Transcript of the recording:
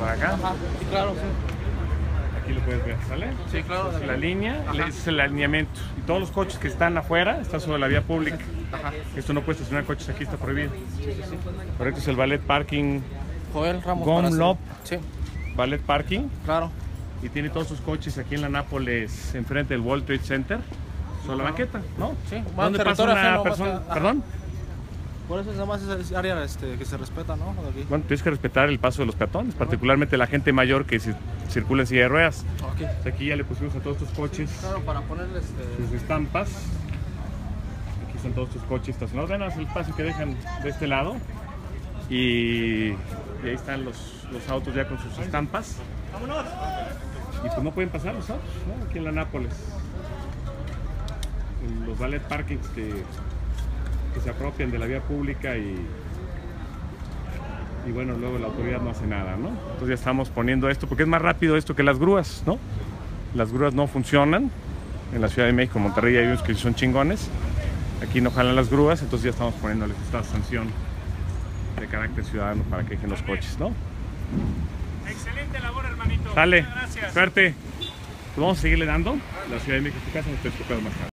para acá. Ajá, sí, claro, sí. Aquí lo puedes ver, ¿sale? Sí, claro. Es la línea, Ajá. es el alineamiento. Y todos los coches que están afuera están sobre la vía pública. Ajá. Esto no puede estacionar coches aquí, está prohibido. Correcto, es el ballet parking, Joel Ramos. Gom para Lop. Sí, ballet parking. claro. Y tiene todos sus coches aquí en la Nápoles, enfrente del World Trade Center. Sobre la banqueta, ¿no? Sí, ¿Dónde pasa una persona? ¿Perdón? Por eso es nada más área este, que se respeta, ¿no? Aquí. Bueno, tienes que respetar el paso de los peatones, particularmente la gente mayor que ci- circula en silla de ruedas. Ok. Aquí ya le pusimos a todos estos coches Claro, para ponerle sus este. estampas. Aquí están todos estos coches estacionados. Ven el espacio que dejan de este lado. Y, y ahí están los, los autos ya con sus estampas. Y pues no pueden pasar los autos, ¿no? Aquí en la Nápoles. En los ballet parkings que, que se apropian de la vía pública y, y bueno, luego la autoridad no hace nada, ¿no? Entonces ya estamos poniendo esto, porque es más rápido esto que las grúas, ¿no? Las grúas no funcionan. En la Ciudad de México, Monterrey hay unos que son chingones. Aquí no jalan las grúas, entonces ya estamos poniéndoles esta sanción de carácter ciudadano para que dejen los coches, ¿no? Excelente labor, hermanito. Gracias. suerte. Pues vamos a seguirle dando. La Ciudad de México, tu casa, estoy escuchando más tarde.